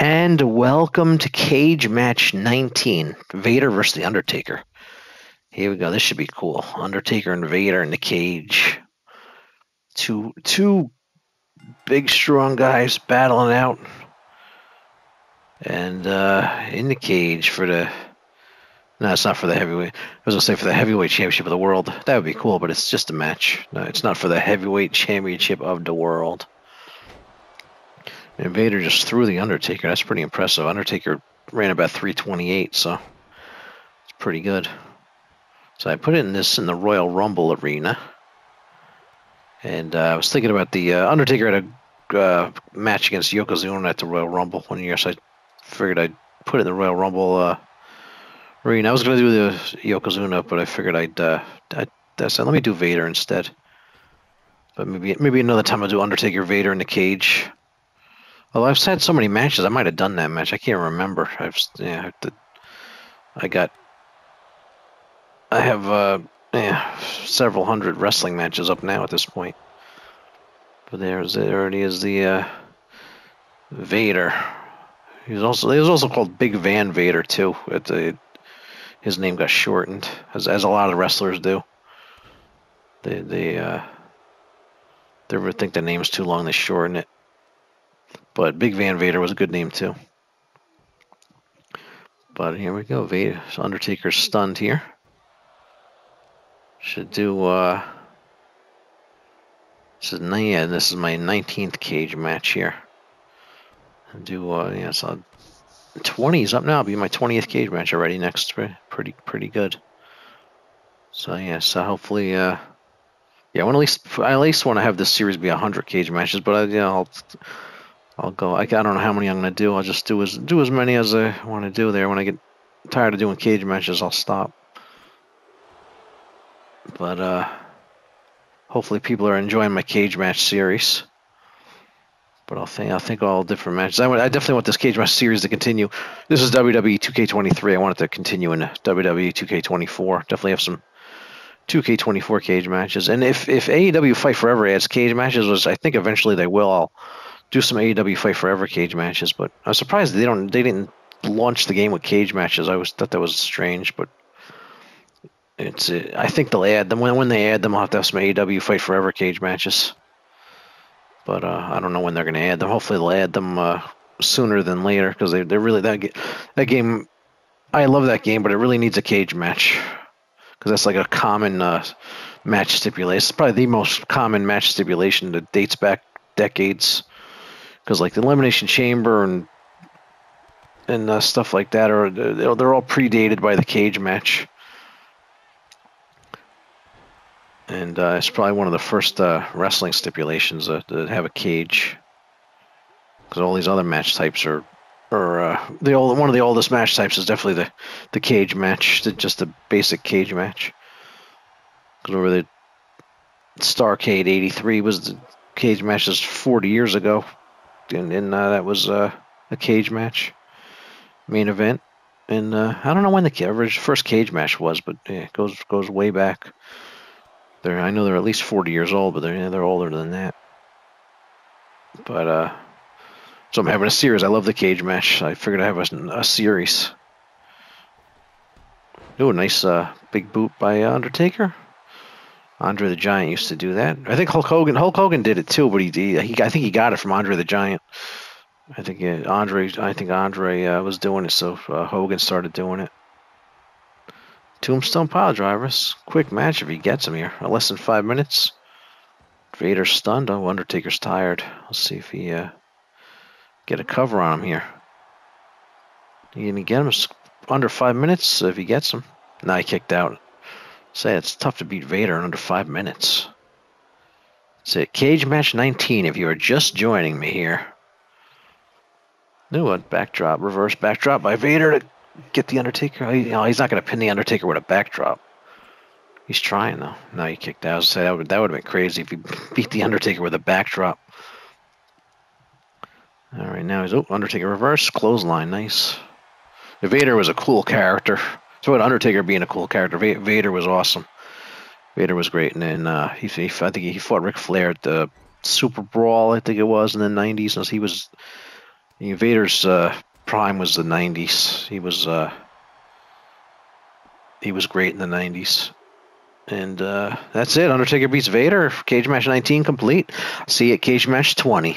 And welcome to Cage Match 19 Vader versus The Undertaker. Here we go. This should be cool. Undertaker and Vader in the cage. Two two big strong guys battling out. And uh, in the cage for the no, it's not for the heavyweight. I was gonna say for the heavyweight championship of the world. That would be cool, but it's just a match. No, it's not for the heavyweight championship of the world. And Vader just threw the Undertaker. That's pretty impressive. Undertaker ran about 328, so it's pretty good. So I put it in this in the Royal Rumble arena. And uh, I was thinking about the uh, Undertaker had a uh, match against Yokozuna at the Royal Rumble one year, so I figured I'd put it in the Royal Rumble uh, arena. I was going to do the Yokozuna, but I figured I'd, uh, I'd let me do Vader instead. But maybe maybe another time I'll do Undertaker Vader in the cage. Well, I've had so many matches. I might have done that match. I can't remember. I've yeah. I got. I have uh, yeah, several hundred wrestling matches up now at this point. But there's there already is the uh, Vader. He's also he was also called Big Van Vader too. At the his name got shortened, as as a lot of wrestlers do. They they uh, they ever think the name's too long, they shorten it. But Big Van Vader was a good name too. But here we go. Vader, Undertaker's stunned here. Should do. uh This is yeah. This is my 19th cage match here. Do uh yeah. So 20 is up now. It'll be my 20th cage match already. Next, pretty pretty good. So yeah. So hopefully. uh yeah, I want at least I at least want to have this series be hundred cage matches, but I, you know, I'll I'll go. I, I don't know how many I'm gonna do. I'll just do as do as many as I want to do there. When I get tired of doing cage matches, I'll stop. But uh, hopefully people are enjoying my cage match series. But I'll think I'll think all different matches. I, I definitely want this cage match series to continue. This is WWE 2K23. I want it to continue in WWE 2K24. Definitely have some 2K24 cage matches. And if if AEW Fight Forever adds cage matches, which I think eventually they will, I'll do some AEW Fight Forever cage matches, but I'm surprised they don't they didn't launch the game with cage matches. I was thought that was strange, but it's uh, I think they'll add them when when they add them. I'll have to have some AEW Fight Forever cage matches, but uh, I don't know when they're going to add them. Hopefully they'll add them uh, sooner than later because they they're really that that game. I love that game, but it really needs a cage match because that's like a common uh, match stipulation. It's probably the most common match stipulation that dates back decades because like the elimination chamber and and uh, stuff like that are they're all predated by the cage match. And uh, it's probably one of the first uh, wrestling stipulations to have a cage. Because all these other match types are or uh, the old one of the oldest match types is definitely the the cage match the, just the basic cage match. Because over the Starrcade 83 was the cage matches 40 years ago and, and uh, that was uh, a cage match main event. And uh, I don't know when the first cage match was, but yeah, it goes goes way back. They're I know they're at least 40 years old, but they're yeah, they're older than that. But uh, so I'm having a series. I love the cage match. I figured I'd have a, a series. Oh, nice uh, big boot by Undertaker. Andre the Giant used to do that. I think Hulk Hogan Hulk Hogan did it too, but he, he, he I think he got it from Andre the Giant. I think uh, Andre I think Andre uh, was doing it, so uh, Hogan started doing it. Tombstone pile drivers, quick match if he gets him here, less than five minutes. Vader stunned. Oh, Undertaker's tired. Let's see if he uh, get a cover on him here. You gonna get him under five minutes if he gets him. Now he kicked out. Say it's tough to beat Vader in under five minutes. Say Cage Match 19 if you are just joining me here. New one, backdrop, reverse backdrop by Vader to get the Undertaker. Oh, you know, oh, he's not going to pin the Undertaker with a backdrop. He's trying though. Now he kicked out. Say that would that would have been crazy if he beat the Undertaker with a backdrop. All right, now he's oh Undertaker reverse clothesline, nice. Vader was a cool character. So about Undertaker being a cool character. Vader was awesome. Vader was great, and then uh, he, he, I think he fought Ric Flair at the Super Brawl, I think it was in the '90s. And he was you know, Vader's uh, prime was the '90s. He was uh, he was great in the '90s. And uh, that's it. Undertaker beats Vader. Cage Match 19 complete. See you at Cage Match 20.